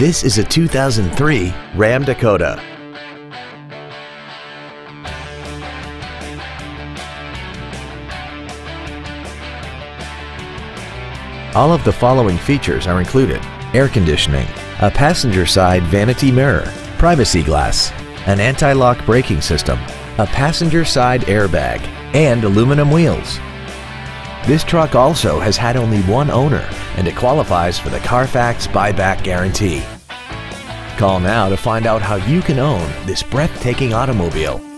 This is a 2003 Ram Dakota. All of the following features are included. Air conditioning, a passenger side vanity mirror, privacy glass, an anti-lock braking system, a passenger side airbag, and aluminum wheels. This truck also has had only one owner and it qualifies for the Carfax buyback guarantee. Call now to find out how you can own this breathtaking automobile.